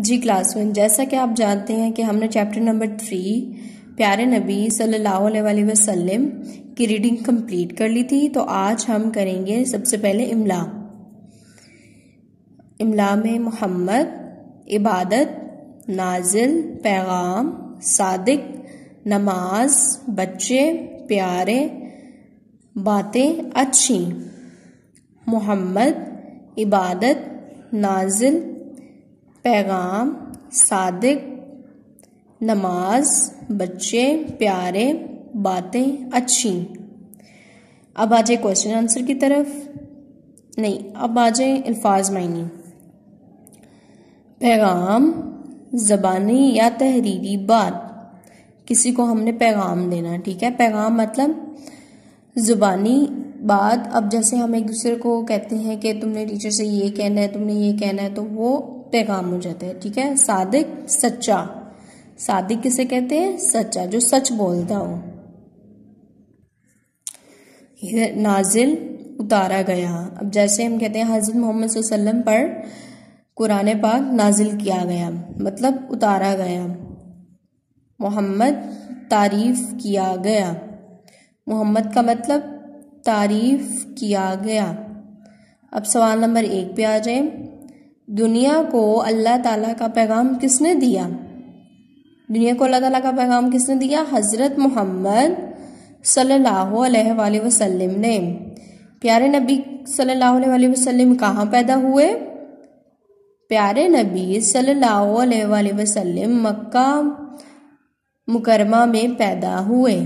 जी class one जैसा कि आप जानते हैं कि हमने चैप्टर नंबर थ्री प्यारे नबी सल्लल्लाहु अलैहि वसल्लम की रीडिंग कंप्लीट कर ली थी तो आज हम करेंगे सबसे पहले इमला। इमला में मोहम्मद, इबादत, नाजिल, पैगाम, सादिक, नमाज़, बच्चे, प्यारे, बातें अच्छी। मोहम्मद, इबादत, नाजिल पैगाम, सादिक, नमाज़, बच्चे, प्यारे, बातें, अच्छी। अब आ जाए क्वेश्चन आंसर की तरफ़। नहीं, अब आ जाए अल्फाज मायनी। पैगाम, जबानी या तहरीरी बात। किसी को हमने पैगाम देना, ठीक है? पैगाम मतलब जुबानी बात। अब जैसे हम एक दूसरे को कहते हैं कि तुमने टीचर से ये कहना है, तुमने ये कहना है तो वो पैगाम हो जाता है, ठीक है? सादिक, सच्चा। सादिक किसे कहते हैं? सच्चा, जो सच बोलता हो। नाजिल उतारा गया। अब जैसे हम कहते हैं, हज़रत मोहम्मद वसल्लम पर कुरान पाक नाजिल किया गया मतलब उतारा गया। मोहम्मद तारीफ़ किया गया। मोहम्मद का मतलब तारीफ़ किया गया। अब सवाल नंबर एक पे आ जाए। दुनिया को अल्लाह ताला का पैगाम किसने दिया? दुनिया को अल्लाह ताला का पैगाम किसने दिया? हज़रत मोहम्मद सल्लल्लाहु अलैहि वसल्लम ने। प्यारे नबी सल्लल्लाहु अलैहि वसल्लम कहाँ पैदा हुए? प्यारे नबी सल्लल्लाहु अलैहि वसल्लम मक्का मुकरमा में पैदा हुए।